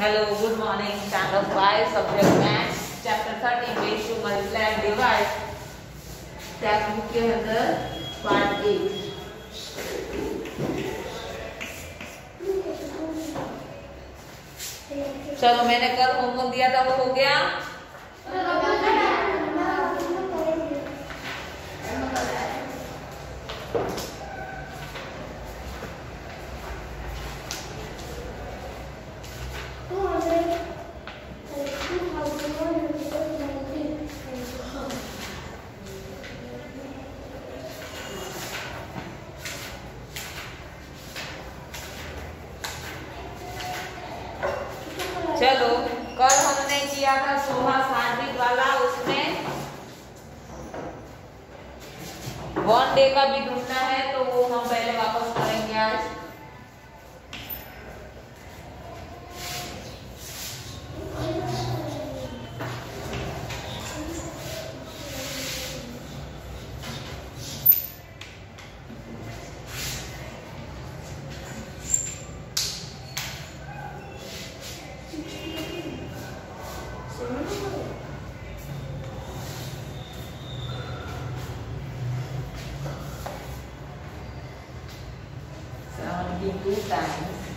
Hello good morning standard 5 subject maths chapter 30 ratio multiply and divide textbook के अंदर part 8 चलो, मैंने कल होमवर्क दिया था, वो हो गया? चलो, कल हमने किया था सोहा साजिद वाला, उसमें वन डे का भी ढूंढना है तो वो हम पहले वापस करेंगे आज। Seventy two times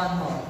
段吼、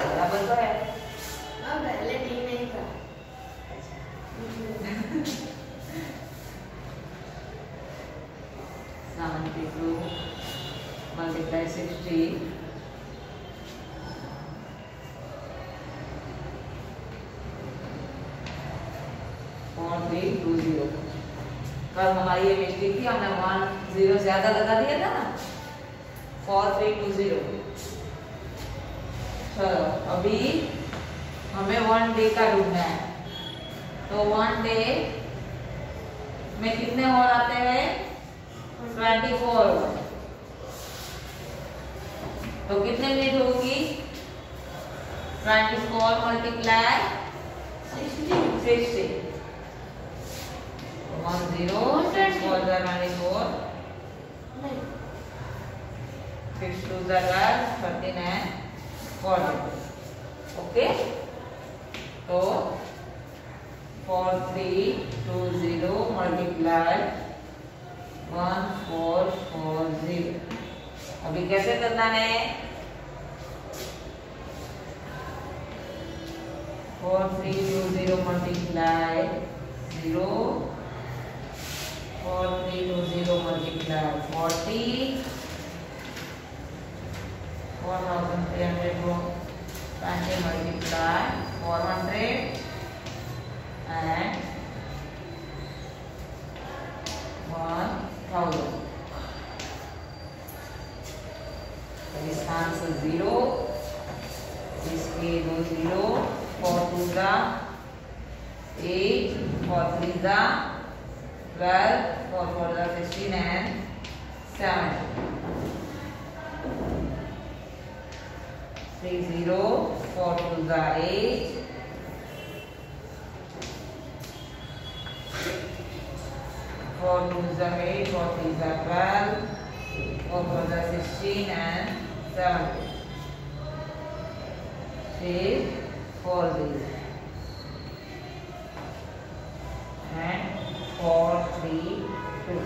बराबर तो है seventy two multiply sixty four three two zero कल हमारी ये मिस्टेक थी हमने वन ज़ीरो ज़्यादा लगा दिया था ना। Four three two zero. चलो अभी हमें वन डे का ढूंढना है। तो वन डे में कितने और आते हैं? Twenty four. तो कितने मिनट होगी? Twenty four multiply sixty one zero four twenty four six two thirty nine forty okay? तो four three two zero multiply one four four zero अभी कैसे करना है? Four three two zero multiply zero four three two zero multiply forty four thousand three hundred twenty multiply four hundred and one thousand. So इसका answer zero इसके दो zero four two ज़ा eight four three ज़ा 12, 4 for the 16 and 7. 3 0, 4 the 8. Four the eight, four the twelve, four for the sixteen and seven. Three, four zero. And 4 3 2.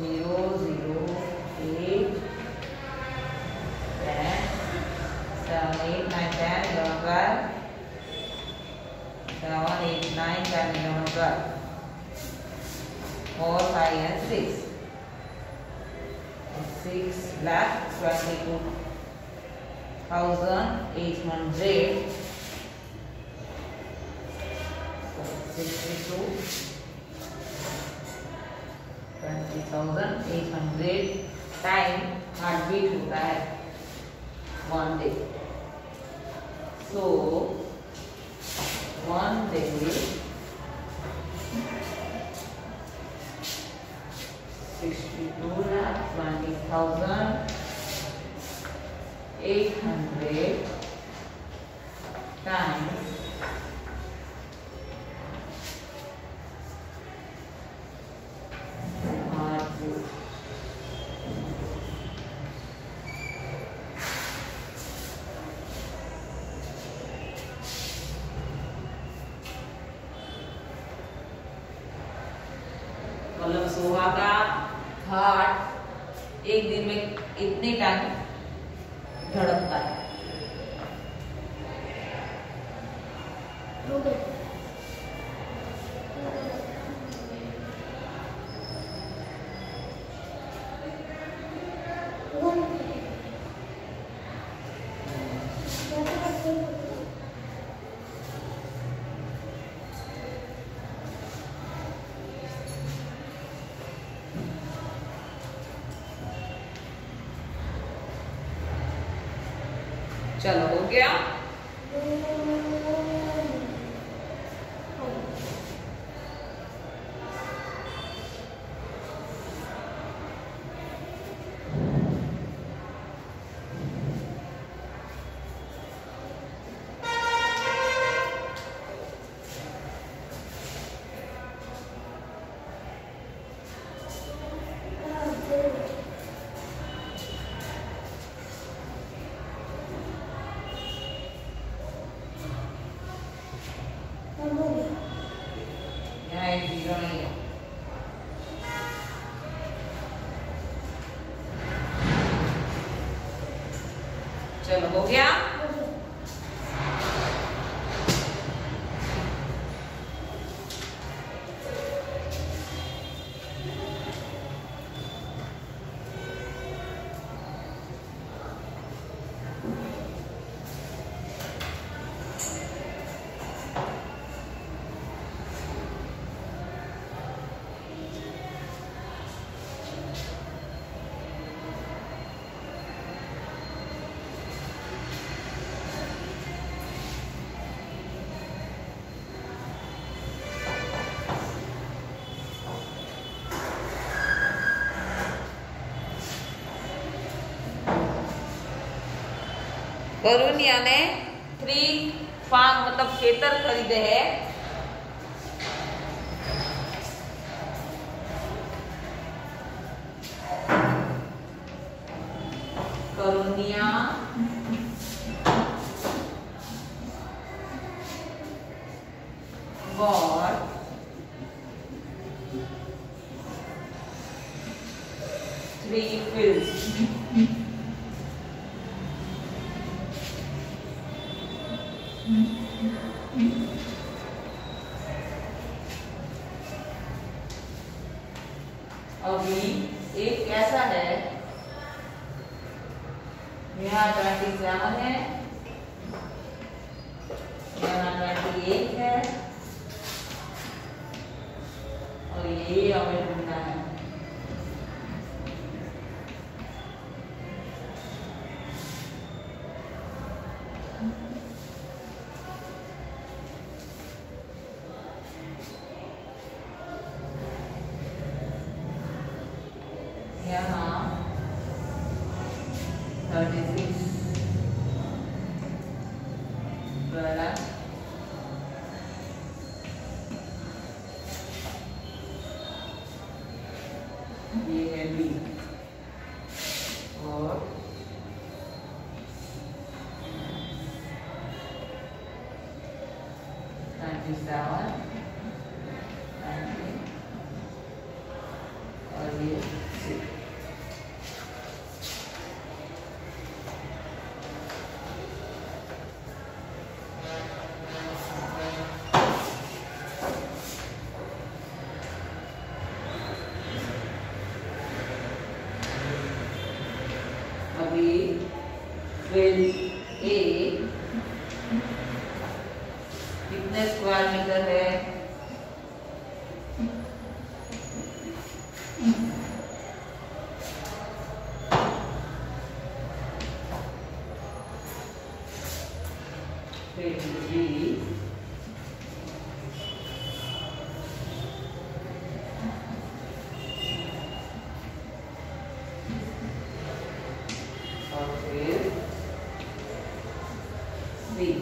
Zero, zero, eight, ten, seven, eight, nine, ten, eleven, twelve. seven, eight, nine, ten, eleven, twelve. Four, five, and six. Six lakh twenty-two thousand eight hundred. Hundred time heart beat होता है one day so one day sixty-two lakh twenty thousand eight hundred times RG. Soha का heart एक दिन में इतने time धड़कता है। चलो हो गया? यहाँ ज़ीरो नहीं है चलो हो गया? करुणिया ने थ्री फार्म मतलब खेतर खरीदे हैं करुणिया bought three fields अभी एक कैसा है यहाँ ट्वेंटी सेवन है यहाँ ट्वेंटी एट है और ये हमें ढूंढना है यहाँ thirty six plus seven, nineteen, और ये six. अभी ट्वेल्व ए कितने स्क्वायर मीटर है ट्वेंटी और फिर सी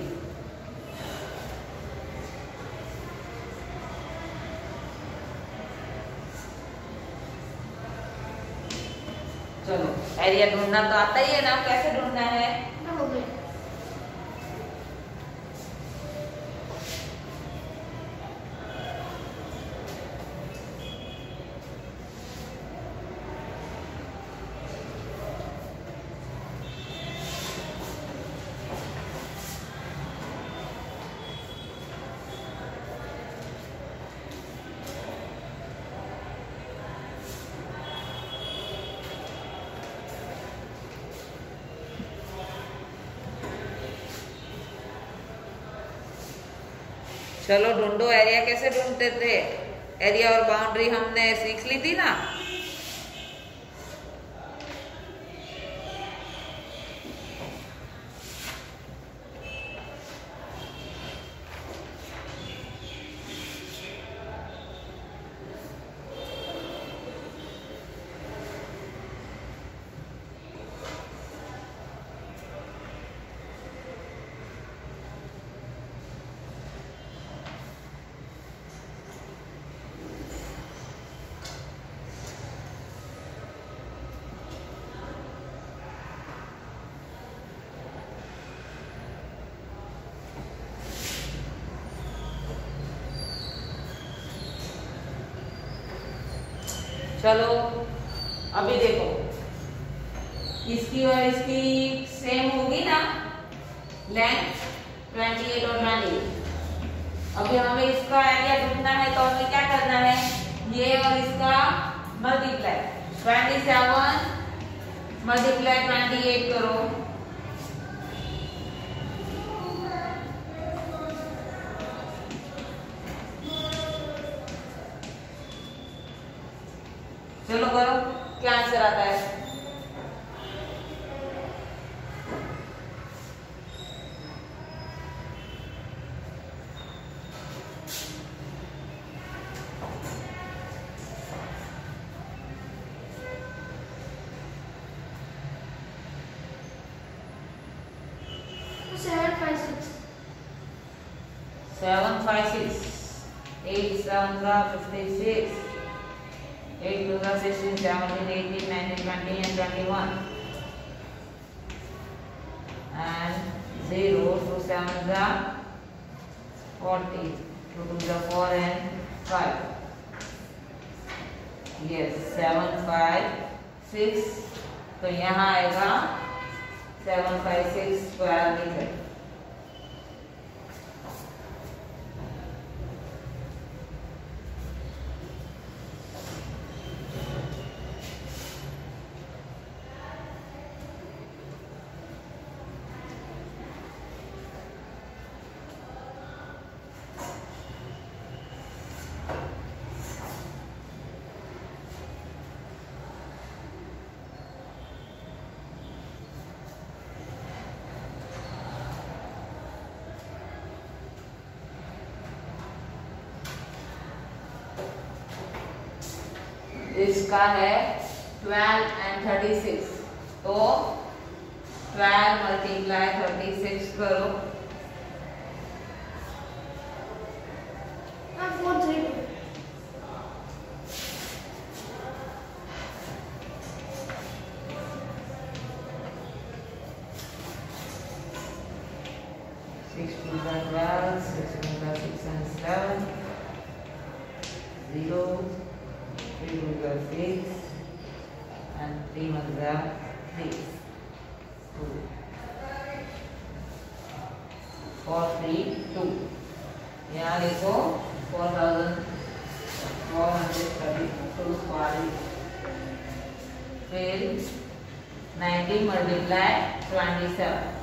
चलो। एरिया ढूंढना तो आता ही है ना कैसे ढूंढना है? चलो ढूंढो एरिया कैसे ढूंढते थे? एरिया और बाउंड्री हमने सीख ली थी ना? चलो, अभी देखो। इसकी और इसकी सेम होगी ना? लेंथ 28 और 28 अभी हमें इसका एरिया ढूंढना है तो हमें क्या करना है? ये और इसका मल्टीप्लाई 27 मल्टीप्लाई 28 करो चलो करो क्या आंसर आता है seven five six seven five six eight seven का fifty six eight two का sixteen seventeen eighteen nineteen twenty and twenty one and zero two seven का forty two two का four and five yes seven five six तो यहाँ आएगा seven five six square metre इसका है 12 and 36 तो 12 multiply 36 करो। वह हंड्रेड कभी तो वाली फिर 90 मल्टीप्लाई 27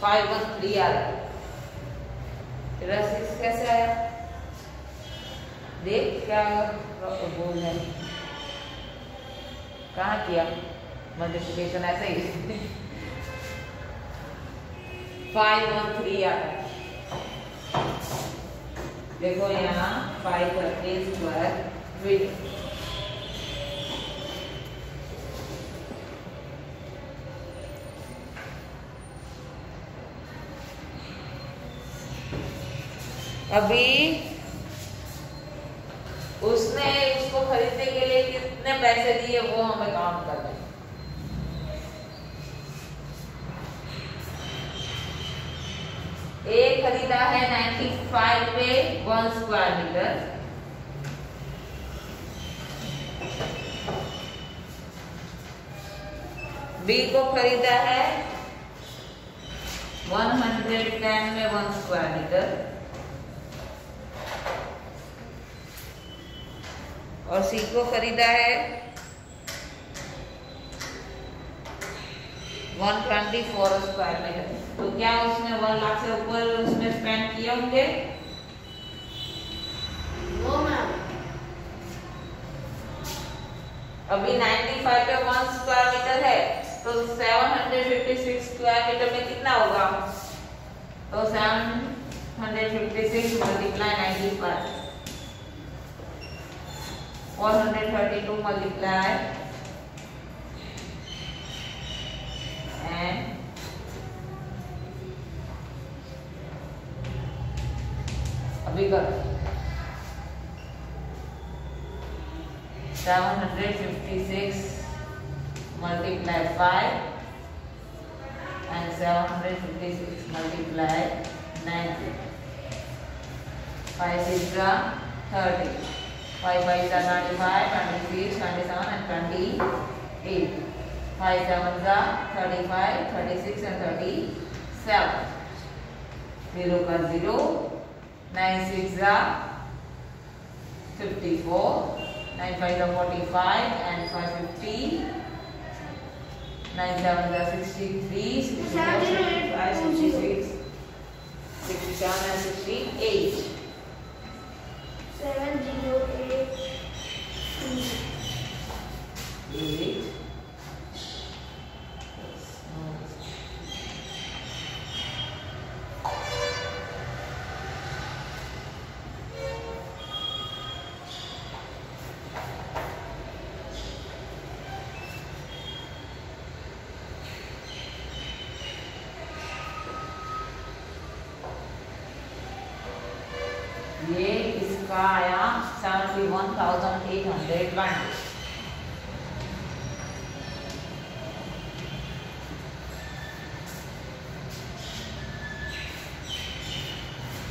फाइव वन थ्री आ रहा है। तेरा सिक्स कैसे आया? देख क्या बोल है। कहाँ किया? मल्टीप्लिकेशन ऐसे ही। फाइव वन थ्री आ रहा देखो यहाँ फाइव थर्टी स्क्वायर थ्री अभी उसने उसको खरीदने के लिए कितने पैसे दिए वो हमें काउंट कर रहे एक खरीदा है 95 पे वन स्क्वायर मीटर। बी को खरीदा है 110 में वन स्क्वायर मीटर। और सी को खरीदा है। 124 स्क्वायर मीटर तो क्या उसने वन लाख से ऊपर उसमें स्पेंड किए होंगे. अभी 95 पे वन स्क्वायर मीटर है तो 756 स्क्वायर मीटर में कितना होगा? तो 756 मल्टीप्लाई 95 432 multiply and अभी कर 756 multiply 5 and 756 multiply 90 5 is the 30 5 by 95, 26, 27 and 28. 5 7 are 35, 36 and 37. 0 का 0. 9 6 are 54. 9 5 are 45 and 550. 9 7 are 63, 64, 65, 66, 67 and 68. Seven zero eight two. eight. Twenty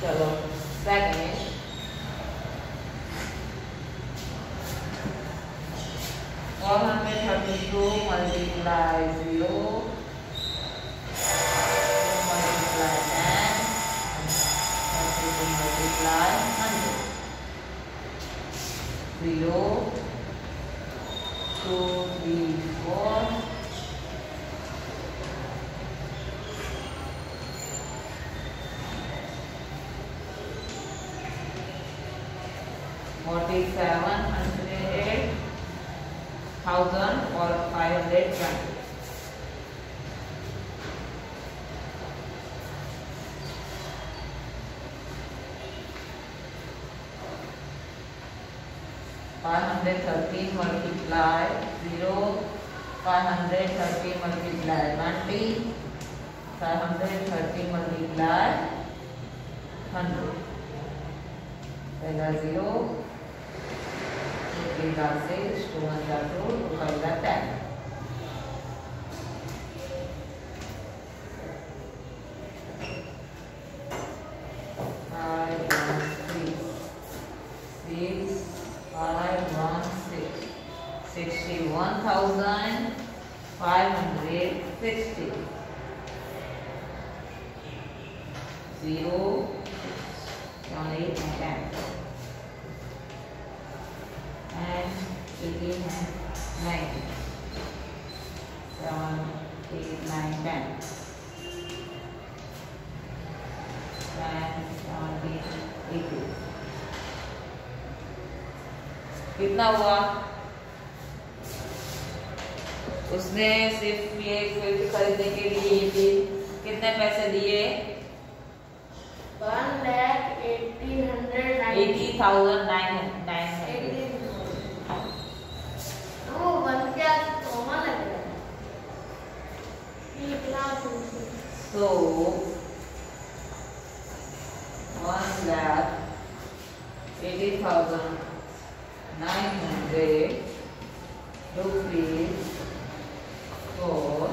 चलो four hundred thirty two multiply zero multiply ten thirty two multiply hundred zero, two, three, four. 530 multiply 0 530 multiply 90 530 multiply 100 पहला zero एक हज़ार six two हज़ार two two five 10. Uh, कितना हुआ? उसने सिर्फ़ ये फ़िल्म खरीदने के लिए ये कितने पैसे दिए? Thousand nine So, one lakh eighty thousand nine hundred rupees for